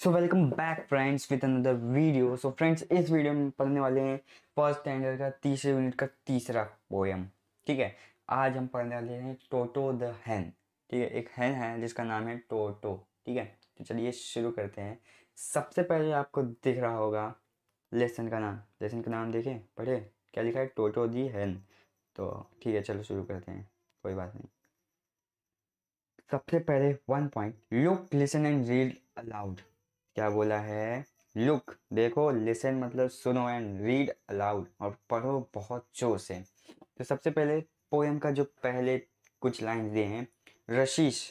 So welcome back friends with another video so friends इस video में पढ़ने वाले हैं फ़र्स्ट स्टैंडर्ड का, तीसरे यूनिट का, तीसरा पोएम ठीक है? आज हम पढ़ने वाले हैं टोटो द हैन ठीक है? एक हैन है जिसका नाम है टोटो ठीक है? तो चलिए शुरू करते हैं। सबसे पहले आपको दिख रहा होगा लेसन का नाम। लेसन का नाम देखें, पढ़े? क्या लिखा है? टोटो दी हैन तो ठीक है, चलो शुरू करते हैं। कोई बात नहीं। सबसे पहले one point look listen and read aloud क्या बोला है? लुक, देखो लिसन मतलब सुनो एंड रीड अलाउड और पढ़ो, बहुत ज़ोर से। तो सबसे पहले पोएम का जो पहले कुछ लाइन दिए हैं, रशीश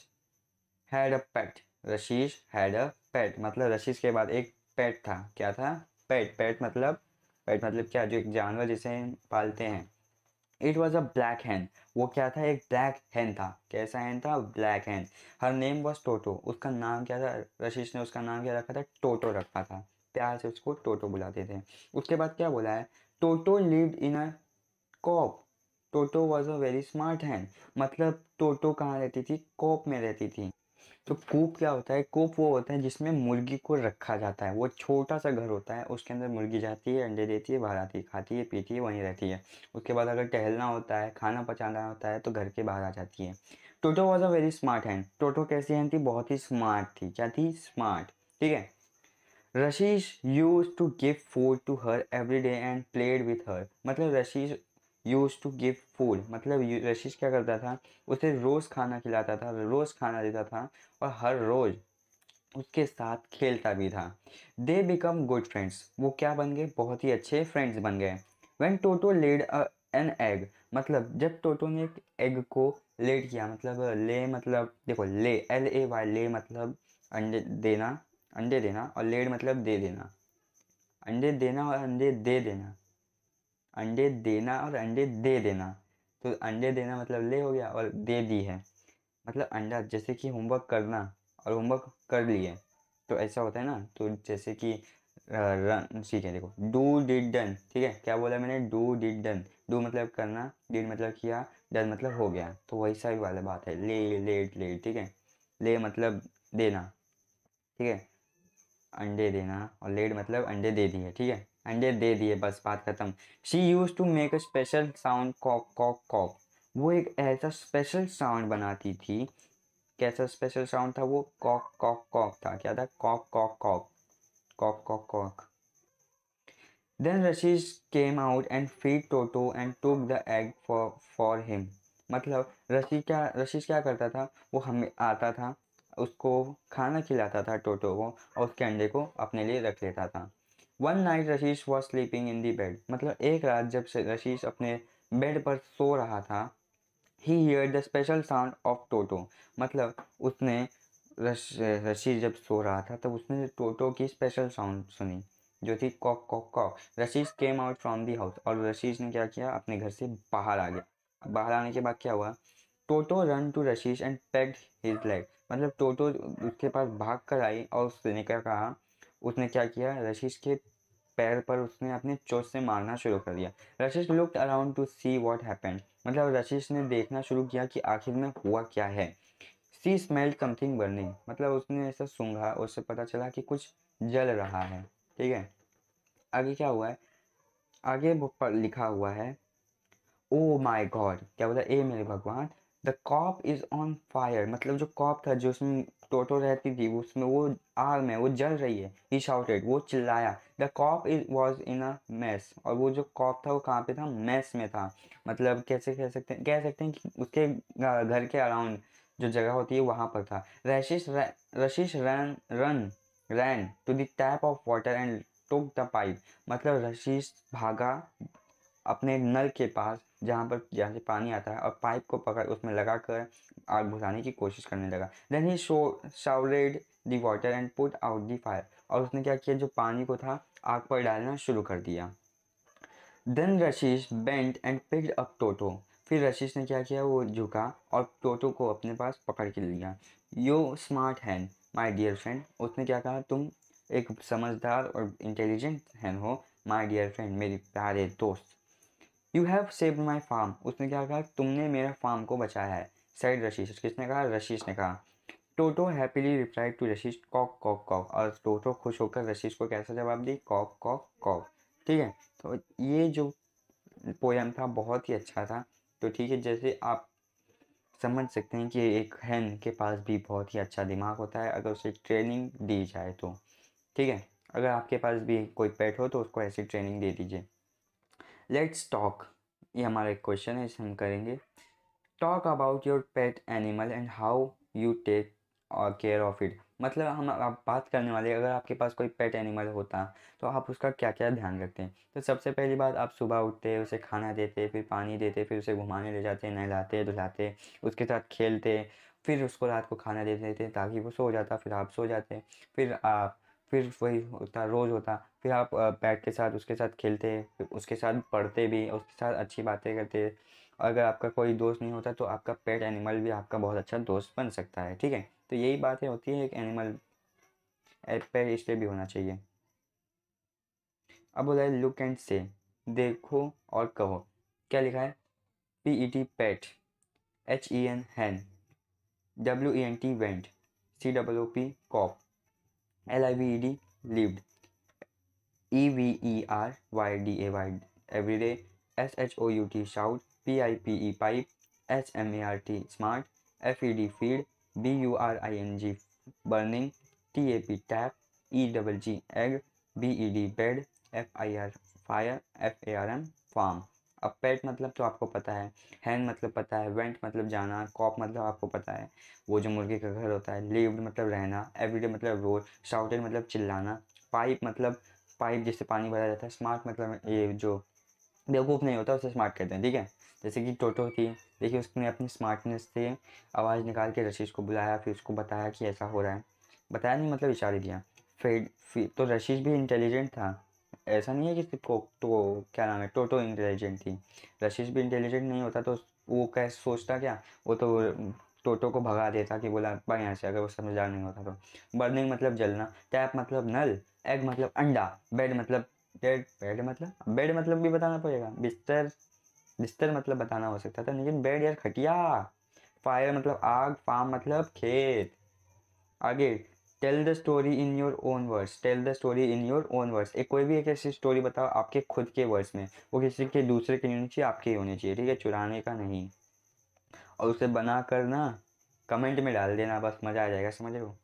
had a pet रशीश had a पेट मतलब रशीश के बाद एक पेट था। क्या था? पेट पेट मतलब पेट मतलब क्या? जो एक जानवर जिसे पालते हैं। It was a black hen वो क्या था? एक ब्लैक हैन था। कैसा हैन था? Black hen her name was Toto उसका नाम क्या था? रशीश ने उसका नाम क्या रखा था? टोटो रखा था। प्यार से उसको टोटो बुलाते थे। उसके बाद क्या बोला है? Toto lived in a coop Toto was a very smart hen मतलब टोटो कहाँ रहती थी? कॉप में रहती थी। तो कूप क्या होता है? कूप वो होता है जिसमें मुर्गी को रखा जाता है। वो छोटा सा घर होता है, उसके अंदर मुर्गी जाती है, अंडे देती है, बाहर आती है, खाती है, पीती है, वहीं रहती है। उसके बाद अगर टहलना होता है, खाना पचाना होता है तो घर के बाहर आ जाती है। Toto was a very smart hen Toto कैसी हैंड थी? बहुत ही स्मार्ट थी। क्या थी? स्मार्ट ठीक है? Rashish used to give food to her every day and played with her मतलब Rashish used to give food. मतलब रशीश क्या करता था, उसे रोज़ खाना खिलाता था, रोज़ खाना देता था और हर रोज़ उसके साथ खेलता भी था। दे बिकम गुड फ्रेंड्स वो क्या बन गए? बहुत ही अच्छे फ्रेंड्स बन गए। When Toto laid an egg मतलब जब टोटो ने एक एग को लेड किया मतलब ले मतलब देखो ले एल ए वाई ले मतलब अंडे देना अंडे देना और लेड मतलब दे देना। अंडे देना और अंडे दे देना। अंडे देना और अंडे दे देना। तो अंडे देना मतलब ले हो गया और दे दी है। मतलब अंडा जैसे कि होमवर्क करना और होमवर्क कर लिए। तो ऐसा होता है ना तो जैसे कि रन ठीक है, देखो डू डिड डन ठीक है, क्या बोला मैंने? डू डिड डन डू मतलब करना डिड मतलब किया डन मतलब हो गया। तो वैसा ही वाला बात है, ले लेट लेट ठीक है, ले मतलब देना, ठीक है, अंडे देना और लेट मतलब अंडे दे दिए, ठीक है। अंडे दे दिए, बस बात खत्म। She used to make a special sound cock cock cock वो एक ऐसा स्पेशल साउंड बनाती थी। कैसा स्पेशल साउंड था वो? कॉक कॉक कॉक था। क्या था? Cock cock cock cock cock cock then Rashish came out and feed Toto and took the egg for for him मतलब रशी क्या रशीश क्या करता था? वो हमें आता था, उसको खाना खिलाता था टोटो को और उसके अंडे को अपने लिए रख लेता था। One night Rashish was sleeping in the bed मतलब एक रात जब से रशीश अपने बेड पर सो रहा था he hear the special sound of Toto मतलब उसने रश रशीश जब सो रहा था, तब उसने टोटो की स्पेशल साउंड सुनी, जो थी cock cock cock Rashish came out from the house और रशीश ने क्या किया? अपने घर से बाहर आ गया। बाहर आने के बाद क्या हुआ? Toto ran to Rashish and pecked his leg मतलब टोटो उसके पास भाग कर आई और उसने क्या कहा? उसने क्या किया? रशीश के पैर पर उसने अपने चोट से मारना शुरू कर दिया। Rashish looked around to see what happened मतलब रशीश ने देखना शुरू किया कि आखिर में हुआ क्या है। सी स्मेल्ड समथिंग बर्निंग मतलब उसने ऐसा सूंघा, उससे पता चला कि कुछ जल रहा है। ठीक है? आगे क्या हुआ है? आगे लिखा हुआ है ओ माई गॉड क्या बोला? ए मेरे भगवान the coop is on fire मतलब जो कॉप था, जो उसमें टोटो रहती थी उसमें, वो आग में, वो जल रही है। ही शाउटेड वो चिल्लाया। The coop is was in a mess और वो जो कॉप था, वो कहाँ पे था? मैस में था। मतलब कैसे कह सकते हैं, कह सकते हैं कि उसके घर के अराउंड जो जगह होती है, वहाँ पर था। Rashish Rashish run run ran to the tap of water and took the pipe मतलब रशीश भागा अपने नल के पास जहाँ पर जहाँ से पानी आता है और पाइप को पकड़ उसमें लगा कर आग बुझाने की कोशिश करने लगा। Then he show showered the water and put out the fire और उसने क्या किया? जो पानी को था, आग पर डालना शुरू कर दिया। Then Rashish bent and picked up Toto फिर रशीश ने क्या किया? वो झुका और टोटो को अपने पास पकड़ के लिया you smart hen my dear friend उसने क्या कहा? तुम एक समझदार और इंटेलिजेंट हैंड हो माई डियर फ्रेंड मेरी प्यारे दोस्त। You have saved my farm उसने क्या कहा? तुमने मेरा फार्म को बचाया है। साइड रशीश किसने कहा? रशीश ने कहा। Toto happily reply to Rashish cock cock cock. और टोटो खुश होकर रशीश को कैसा जवाब दी? Kock cock Kock. ठीक है? तो ये जो पोयम था, बहुत ही अच्छा था। तो ठीक है, जैसे आप समझ सकते हैं कि एक हैन के पास भी बहुत ही अच्छा दिमाग होता है, अगर उसे ट्रेनिंग दी जाए तो। ठीक है? अगर आपके पास भी कोई पेट हो तो उसको ऐसी ट्रेनिंग दे दीजिए। लेट्स टॉक ये हमारा एक क्वेश्चन है इसे हम करेंगे। Talk about your pet animal and how you take care of it मतलब हम आप बात करने वाले, अगर आपके पास कोई पेट एनिमल होता तो आप उसका क्या क्या ध्यान रखते हैं? तो सबसे पहली बात, आप सुबह उठते, उसे खाना देते, फिर पानी देते, फिर उसे घुमाने ले जाते, नहलाते, धुलाते, उसके साथ खेलते, फिर उसको रात को खाना दे देते, ताकि वो सो जाता, फिर आप सो जाते, फिर आप फिर वही होता, रोज़ होता। फिर आप बैठ के साथ, उसके साथ खेलते फिर उसके साथ पढ़ते भी उसके साथ अच्छी बातें करते अगर आपका कोई दोस्त नहीं होता तो आपका पेट एनिमल भी आपका बहुत अच्छा दोस्त बन सकता है, ठीक है? तो यही बातें होती है, एक एनिमल पेट इसलिए भी होना चाहिए। अब बोला है लुक एंड से देखो और कहो। क्या लिखा है? P E T pet H E N hen W E N T went C W P coop L I V E D lived. E V E R Y D A Y every day. S H O U T shout. P I P E pipe. S M A R T smart. F E D feed. B U R I N G burning. T A P tap. E double G egg. B E D bed. F I R fire. F A R M farm. अब पेट मतलब तो आपको पता है हैन मतलब पता है went मतलब जाना कॉप मतलब आपको पता है। वो जो मुर्गे का घर होता है लिव्ड मतलब रहना एवरीडे मतलब रोज शाउटेड मतलब चिल्लाना पाइप मतलब पाइप जिससे पानी भरा जाता है स्मार्ट मतलब ये जो बेवकूफ़ नहीं होता, उसे स्मार्ट कहते हैं, ठीक है? जैसे कि टोटो थी, देखिए उसने अपनी स्मार्टनेस से आवाज़ निकाल के रशीश को बुलाया, फिर उसको बताया कि ऐसा हो रहा है। बताया नहीं मतलब इशारे दिया। फिर तो रशीश भी इंटेलिजेंट था। ऐसा नहीं है कि सिर्फ़ तो क्या नाम है टोटो इंटेलिजेंट थी। रशीश भी इंटेलिजेंट नहीं होता तो वो कैसे सोचता क्या? वो तो टोटो को भगा देता कि बोला भाई यहाँ से, अगर वो समझदार नहीं होता तो। बर्निंग मतलब जलना टैप मतलब नल एग मतलब अंडा बेड मतलब बेड बेड मतलब बेड मतलब भी बताना पड़ेगा। बिस्तर बिस्तर मतलब बताना हो सकता था, लेकिन बेड यार खटिया। फायर मतलब आग फार्म मतलब खेत। आगे tell the story in your own words tell the story in your own words एक कोई भी एक ऐसी स्टोरी बताओ आपके खुद के वर्ड्स में। वो किसी के दूसरे के नहीं होनी चाहिए आपके होनी चाहिए, ठीक है? चुराने का नहीं। और उसे बना कर ना कमेंट में डाल देना, बस मज़ा आ जाएगा, समझ रहे हो?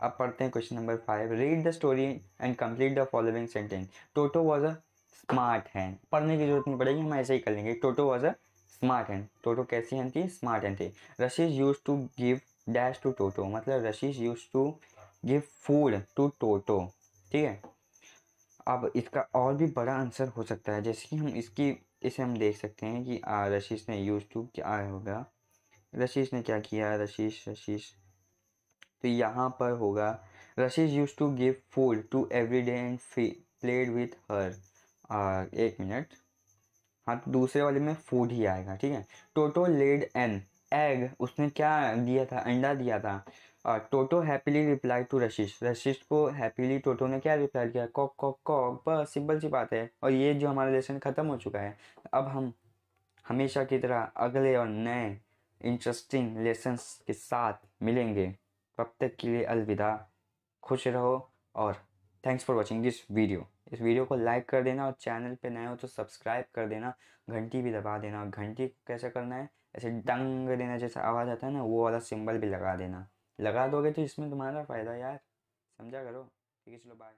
अब पढ़ते हैं question number five read the story and complete the following sentence Toto was a smart hen पढ़ने की ज़रूरत नहीं पड़ेगी, हम ऐसे ही कर लेंगे। Toto was a smart hen Toto कैसी हैंड थी? स्मार्ट हैंड थी। Rashish used to give dash to Toto मतलब Rashish used to give food to Toto ठीक है? अब इसका और भी बड़ा आंसर हो सकता है। जैसे कि हम इसकी, इसे हम देख सकते हैं कि रशीश ने यूज़ टू क्या होगा? रशीश ने क्या किया? रशीश रशीश। तो यहाँ पर होगा, Rashish used to give food to every day and played with her एक मिनट हाँ तो दूसरे वाले में फ़ूड ही आएगा, ठीक है? टोटो लेड एन एग उसने क्या दिया था? अंडा दिया था। Toto happily reply to Rashish Rashish को हैप्पीली टोटो ने क्या रिप्लाई किया? कॉक कॉक कॉक बस सिंपल सी बात है। और ये जो हमारा लेसन ख़त्म हो चुका है, अब हम हमेशा की तरह अगले और नए इंटरेस्टिंग लेसन्स के साथ मिलेंगे। तब तक के लिए अलविदा। खुश रहो और thanks for watching this video इस वीडियो को लाइक कर देना और चैनल पे नए हो तो सब्सक्राइब कर देना। घंटी भी दबा देना। घंटी कैसे करना है? ऐसे डंग देना जैसा आवाज़ आता है ना, वो वाला सिंबल भी लगा देना। लगा दोगे तो इसमें तुम्हारा फ़ायदा यार। समझा करो। ठीक है चलो बाय